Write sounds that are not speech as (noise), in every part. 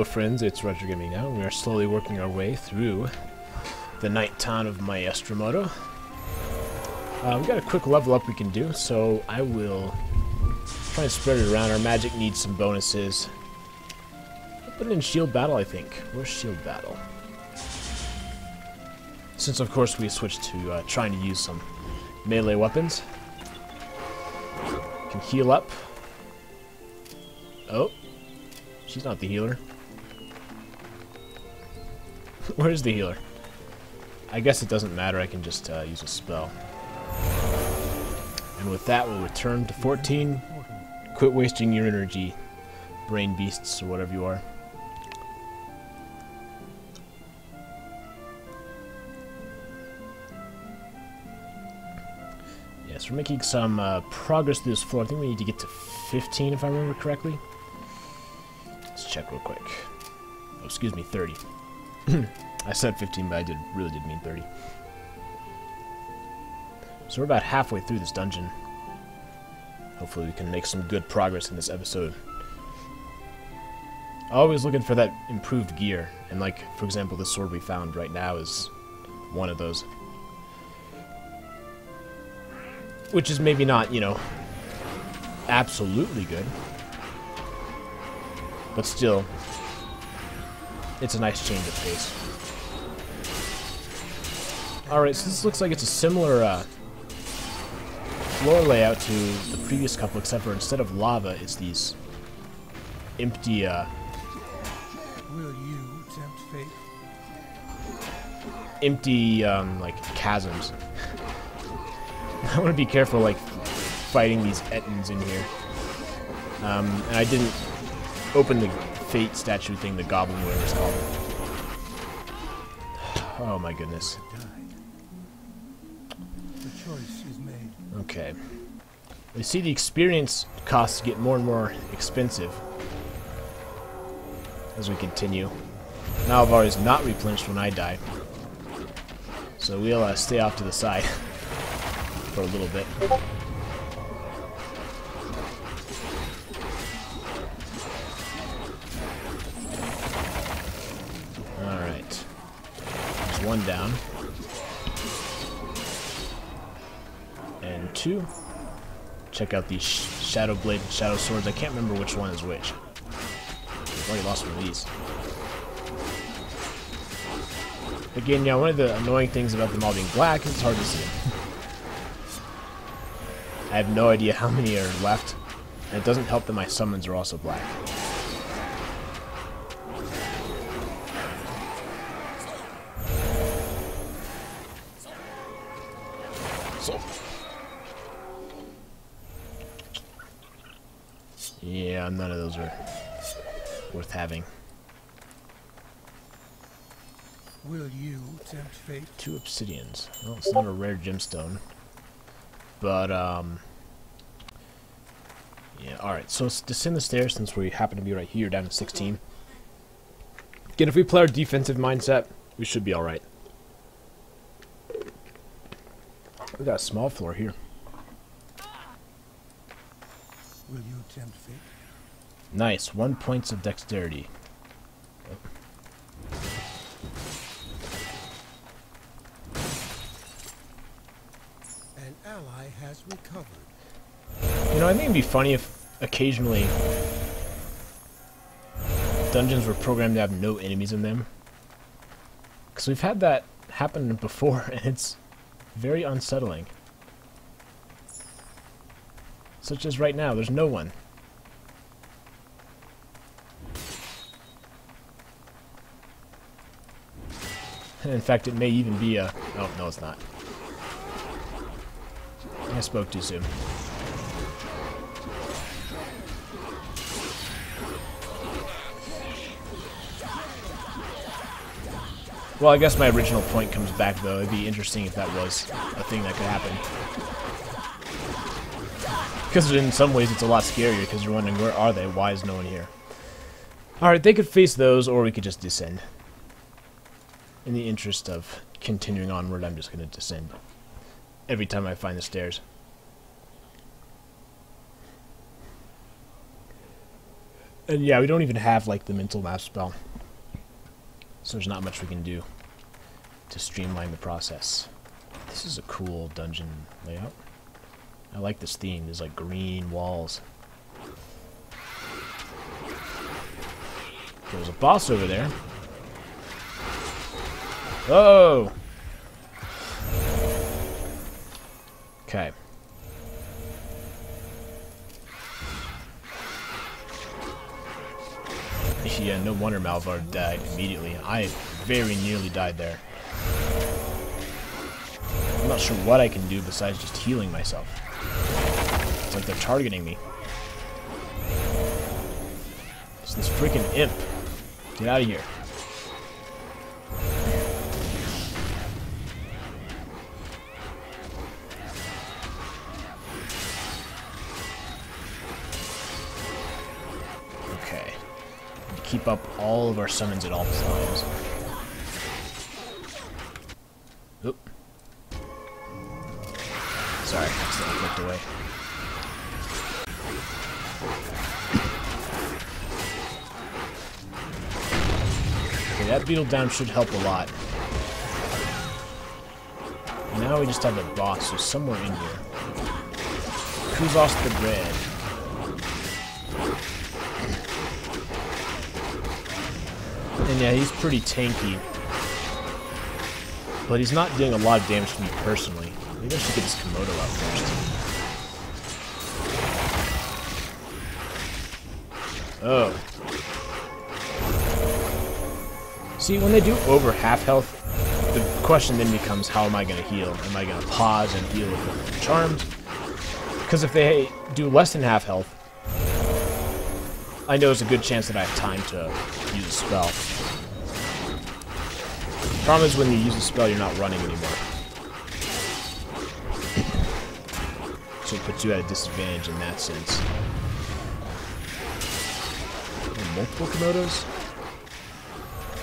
Hello friends, it's Retro Gaming now. We are slowly working our way through the night town of Maestromoto. Uh, we got a quick level up we can do, so I will try and spread it around. Our magic needs some bonuses. Put it in shield battle, I think. Where's shield battle? Since of course we switched to uh, trying to use some melee weapons. Can heal up. Oh, she's not the healer. (laughs) Where's the healer? I guess it doesn't matter, I can just uh, use a spell. And with that, we'll return to 14. Quit wasting your energy, brain beasts, or whatever you are. Yes, we're making some uh, progress through this floor. I think we need to get to 15, if I remember correctly. Let's check real quick. Oh, excuse me, 30. (clears throat) I said 15, but I did really did mean 30. So we're about halfway through this dungeon. Hopefully we can make some good progress in this episode. Always looking for that improved gear. And like, for example, the sword we found right now is one of those. Which is maybe not, you know, absolutely good. But still, it's a nice change of pace. Alright, so this looks like it's a similar uh, floor layout to the previous couple, except for instead of lava, it's these empty, uh... Will you tempt fate? Empty, um, like, chasms. (laughs) I want to be careful, like, fighting these Ettins in here. Um, and I didn't open the Fate statue thing, the Goblin, whatever it's called. Oh my goodness. Is. Okay. We see the experience costs get more and more expensive as we continue. Now Malvar is not replenished when I die. So we'll uh, stay off to the side (laughs) for a little bit. One down. and two. Check out these sh Shadow Blade and Shadow Swords. I can't remember which one is which. I've already lost one of these. Again, yeah, one of the annoying things about them all being black is it's hard to see. (laughs) I have no idea how many are left, and it doesn't help that my summons are also black. Yeah, none of those are worth having. Will you tempt fate? Two obsidians. Well, it's not a rare gemstone. But, um... Yeah, alright, so let's descend the stairs since we happen to be right here down to 16. Again, if we play our defensive mindset, we should be alright. We got a small floor here. Tempt fate? Nice, one points of dexterity. An ally has recovered. You know, I think it'd be funny if occasionally dungeons were programmed to have no enemies in them. Because we've had that happen before, (laughs) and it's very unsettling. Such as right now, there's no one. (laughs) in fact, it may even be a... Oh, no, it's not. I spoke too soon. Well, I guess my original point comes back, though. It'd be interesting if that was a thing that could happen. Because in some ways it's a lot scarier, because you're wondering, where are they? Why is no one here? Alright, they could face those, or we could just descend. In the interest of continuing onward, I'm just going to descend. Every time I find the stairs. And yeah, we don't even have like the mental map spell. So there's not much we can do to streamline the process. This is a cool dungeon layout. I like this theme. There's like green walls. There's a boss over there. Oh! Okay. Yeah, no wonder Malvar died immediately. I very nearly died there. I'm not sure what I can do besides just healing myself. It's like they're targeting me. It's this freaking imp. Get out of here. Keep up all of our summons at all times. Oop. Sorry, I accidentally clicked away. Okay, that beetle down should help a lot. Now we just have a boss who's somewhere in here. Kuzos the Dread. And yeah, he's pretty tanky. But he's not doing a lot of damage to me personally. Maybe I should get this Komodo out first. Oh. See, when they do over half health, the question then becomes how am I going to heal? Am I going to pause and heal with charms? Because if they do less than half health, I know there's a good chance that I have time to use a spell. The problem is when you use a spell, you're not running anymore. So it puts you at a disadvantage in that sense. Oh, multiple Komodos?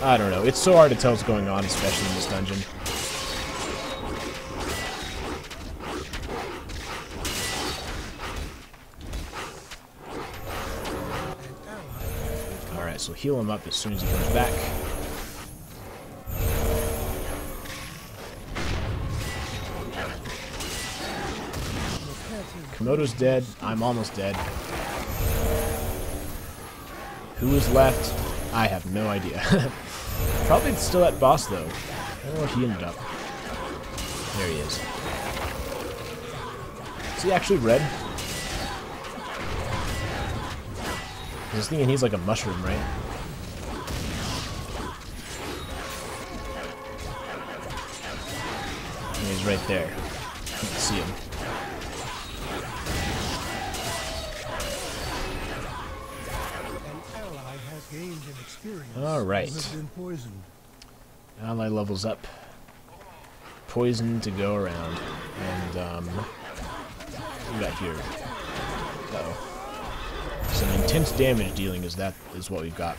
I don't know. It's so hard to tell what's going on, especially in this dungeon. Alright, so heal him up as soon as he comes back. Komodo's dead. I'm almost dead. Who is left? I have no idea. (laughs) Probably still that boss, though. I don't know where he ended up. There he is. Is he actually red? I was thinking he's like a mushroom, right? And he's right there. You can see him. All right. Ally levels up. Poison to go around. And, um... What we got here? Uh oh Some intense damage dealing is that is what we've got.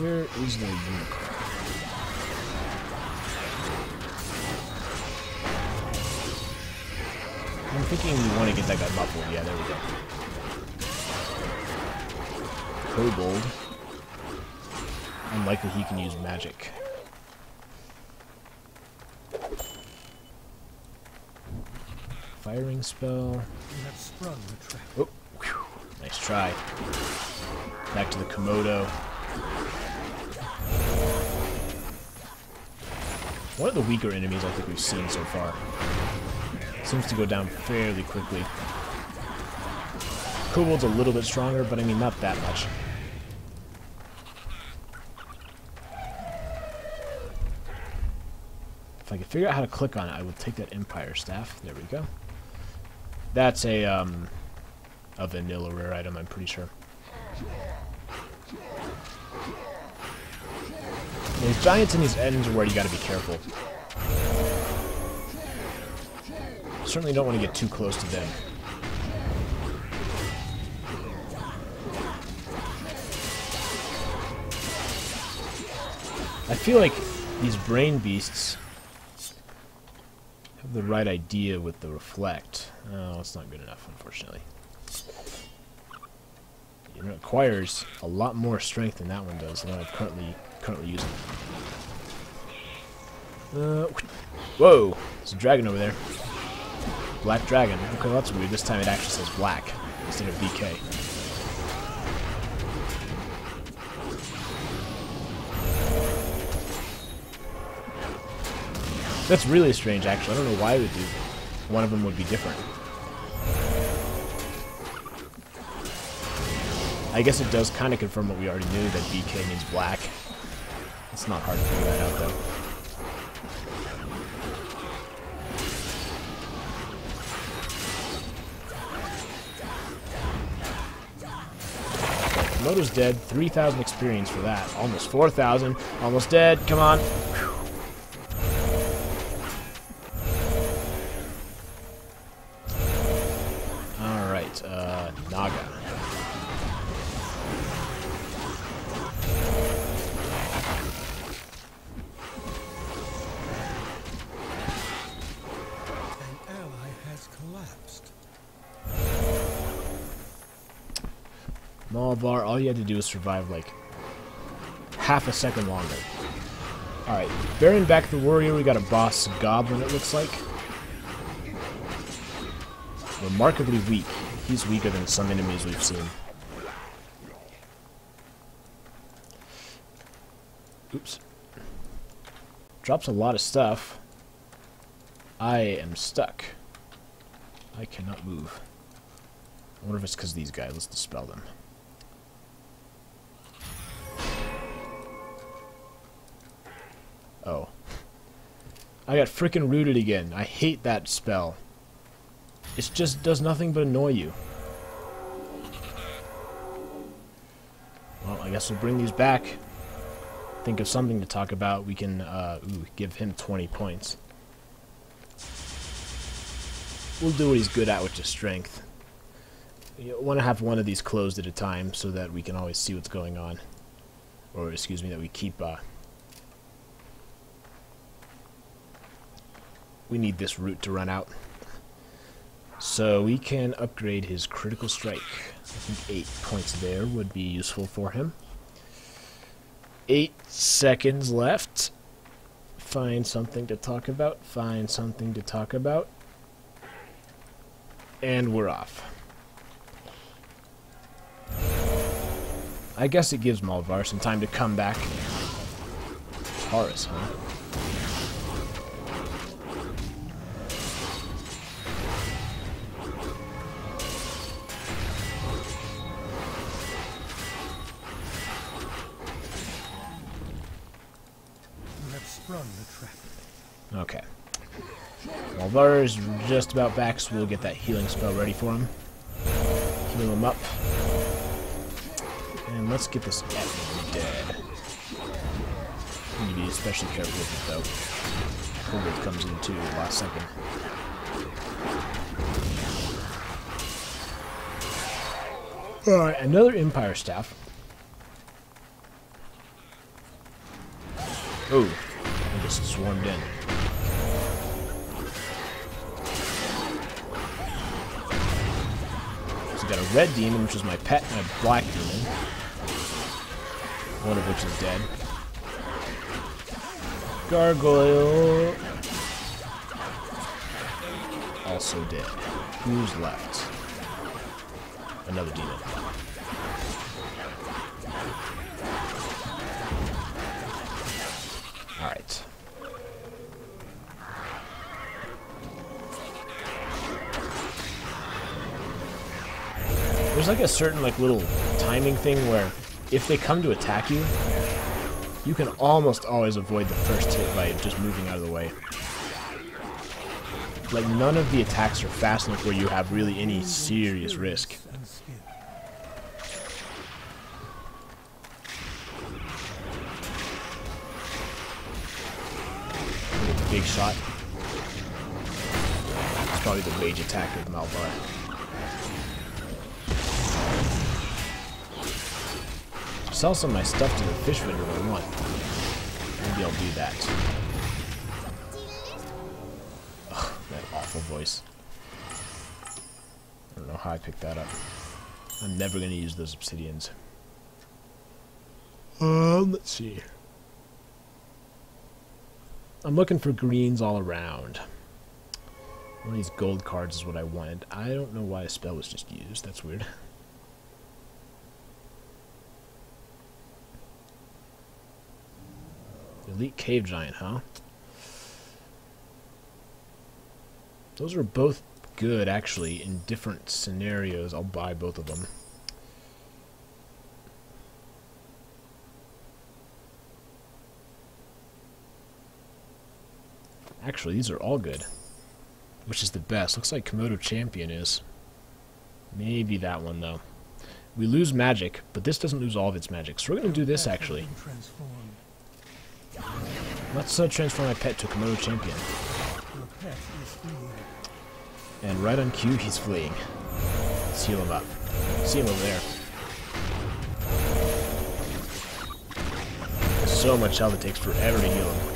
Where is the unicorn? I'm thinking we want to get that guy muffled. Yeah, there we go. Kobold. Unlikely he can use magic. Firing spell. Oh, whew, nice try. Back to the Komodo. One of the weaker enemies I think we've seen so far. Seems to go down fairly quickly. Kobold's a little bit stronger, but I mean not that much. I could figure out how to click on it, I would take that Empire Staff. There we go. That's a, um, a vanilla rare item, I'm pretty sure. These giants in these ends are where you gotta be careful. Certainly don't want to get too close to them. I feel like these brain beasts the right idea with the reflect. Oh, it's not good enough, unfortunately. It requires a lot more strength than that one does than I'm currently currently using. Uh, whoa! There's a dragon over there. Black dragon. Okay, that's weird. This time it actually says black instead of BK. That's really strange, actually. I don't know why it would do. One of them would be different. I guess it does kind of confirm what we already knew, that BK means black. It's not hard to figure that out, though. Motor's dead. 3,000 experience for that. Almost 4,000. Almost dead. Come on. Malvar, all you had to do was survive like half a second longer. Alright, bearing back the warrior, we got a boss goblin it looks like. Remarkably weak. He's weaker than some enemies we've seen. Oops. Drops a lot of stuff. I am stuck. I cannot move. I wonder if it's because these guys. Let's dispel them. I got frickin' rooted again. I hate that spell. It just does nothing but annoy you. Well, I guess we'll bring these back. Think of something to talk about. We can uh, ooh, give him 20 points. We'll do what he's good at, which is strength. You want to have one of these closed at a time so that we can always see what's going on. Or, excuse me, that we keep... Uh, we need this route to run out. So we can upgrade his critical strike. I think eight points there would be useful for him. Eight seconds left. Find something to talk about. Find something to talk about. And we're off. I guess it gives Malvar some time to come back. Taurus, huh? Sprung the trap. Okay. Malvar is just about back, so we'll get that healing spell ready for him. Heal him up. And let's get this Etna dead. We need to be especially careful with it, though. Kobold comes in too, last second. Alright, another Empire Staff. Oh, just swarmed in. So we got a red demon, which is my pet, and a black demon. One of which is dead. Gargoyle. Also dead. Who's left? Another demon. There's like a certain like little timing thing where if they come to attack you, you can almost always avoid the first hit by just moving out of the way. Like none of the attacks are fast enough where you have really any serious risk. Big shot. It's probably the rage attack of Malvar. Sell some of my stuff to the fish vendor I want. Maybe I'll do that. Ugh, that awful voice. I don't know how I picked that up. I'm never going to use those obsidians. Um, let's see. I'm looking for greens all around. One of these gold cards is what I wanted. I don't know why a spell was just used. That's weird. (laughs) Elite Cave Giant, huh? Those are both good, actually, in different scenarios. I'll buy both of them. Actually, these are all good. Which is the best? Looks like Komodo Champion is. Maybe that one, though. We lose magic, but this doesn't lose all of its magic. So we're going to do this, actually. Let's uh, transform my pet to Komodo Champion. And right on cue, he's fleeing. Let's heal him up. See him over there. So much health, it takes forever to heal him.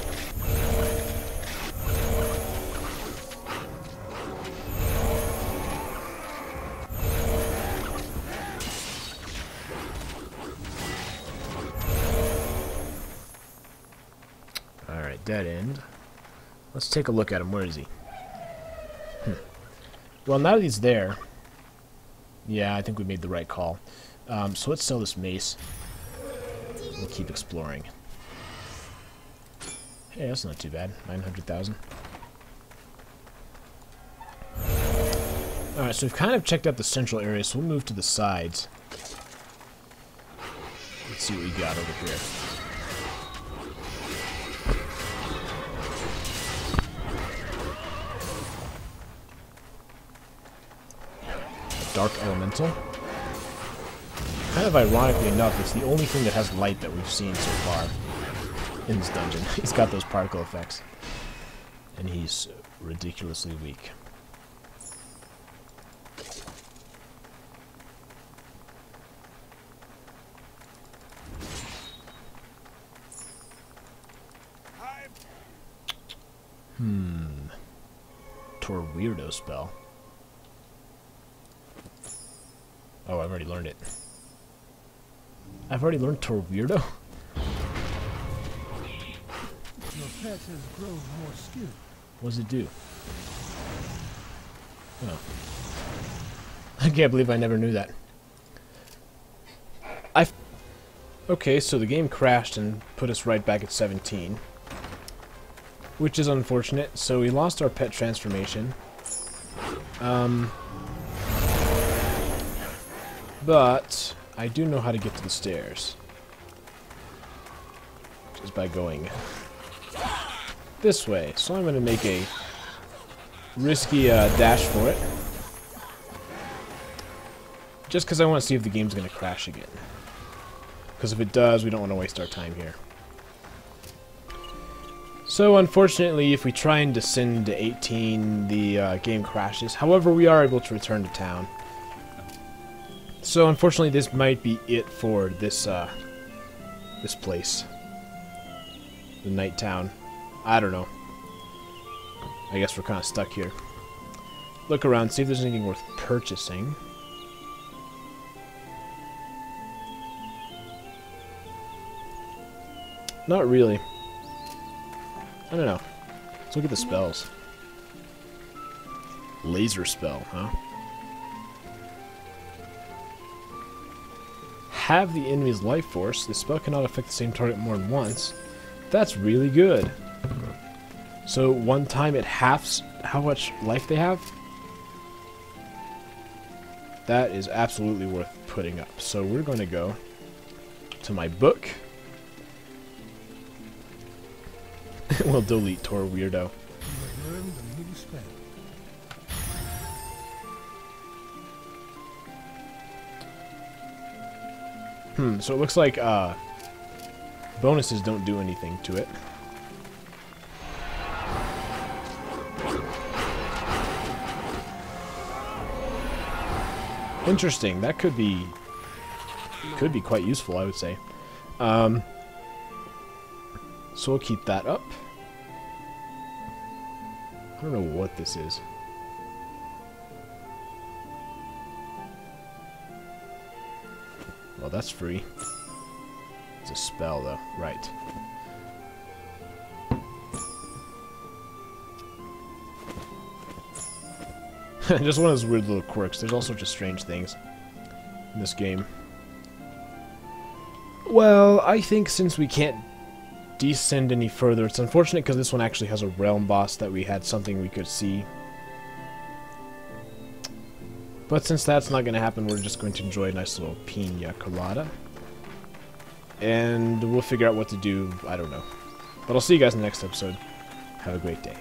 Let's take a look at him. Where is he? Hmm. Well, now that he's there, yeah, I think we made the right call. Um, so let's sell this mace. We'll keep exploring. Hey, that's not too bad. 900,000. Alright, so we've kind of checked out the central area, so we'll move to the sides. Let's see what we got over here. Dark Elemental. Kind of ironically enough, it's the only thing that has light that we've seen so far in this dungeon. (laughs) he's got those particle effects. And he's ridiculously weak. Hmm. Tor weirdo spell. Oh, I've already learned it. I've already learned Torweirdo? (laughs) Your pet has grown more skilled. What does it do? Oh. (laughs) I can't believe I never knew that. I. Okay, so the game crashed and put us right back at 17. Which is unfortunate. So we lost our pet transformation. Um, but I do know how to get to the stairs. Just by going this way. So I'm going to make a risky uh, dash for it. Just because I want to see if the game's going to crash again. Because if it does, we don't want to waste our time here. So unfortunately, if we try and descend to 18, the uh, game crashes. However, we are able to return to town. So unfortunately, this might be it for this uh, this place, the night town. I don't know. I guess we're kind of stuck here. Look around, see if there's anything worth purchasing. Not really. I don't know. Let's look at the spells. Laser spell, huh? Have the enemy's life force. The spell cannot affect the same target more than once. That's really good. So one time it halves how much life they have? That is absolutely worth putting up. So we're going to go to my book. (laughs) we'll delete Tor Weirdo. Hmm, so it looks like uh, bonuses don't do anything to it. Interesting. That could be could be quite useful, I would say. Um, so we'll keep that up. I don't know what this is. That's free. It's a spell, though. Right. (laughs) Just one of those weird little quirks. There's all sorts of strange things in this game. Well, I think since we can't descend any further, it's unfortunate because this one actually has a realm boss that we had something we could see. But since that's not going to happen, we're just going to enjoy a nice little pina colada. And we'll figure out what to do, I don't know. But I'll see you guys in the next episode. Have a great day.